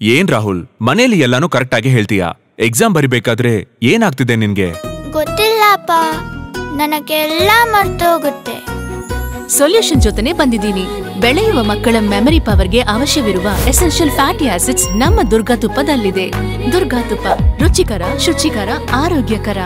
ಏನ್ ರಾಹುಲ್? ಮನೇಲಿ ಎಲ್ಲಾನು ಕರೆಕ್ಟ್ ಆಗಿ ಹೇಳ್ತೀಯಾ? ಎಕ್ಸಾಮ್ ಬರಿಬೇಕಾದ್ರೆ ಏನಾಗ್ತಿದೆ ನಿನ್ಗೆ? ಗೊತ್ತಿಲ್ಲಪ್ಪ. ನನಗೆಲ್ಲ ಮರ್ತೋಗುತ್ತೆ. ಸೊಲ್ಯೂಷನ್ ಜೊತೆನೆ ಬಂದಿದ್ದೀನಿ. ಬೆಳೆಯುವ ಮಕ್ಕಳ ಮೆಮರಿ ಪವರ್ಗೆ ಅವಶ್ಯವಿರುವ ಎಸೆನ್ಷಿಯಲ್ ಫ್ಯಾಟಿ ಆಸಿಡ್ಸ್ ನಮ್ಮ ದುರ್ಗಾ ತುಪ್ಪದಲ್ಲಿದೆ. ದುರ್ಗಾ ತುಪ್ಪ ರುಚಿಕರ ಶುಚಿಕರ ಆರೋಗ್ಯಕರ.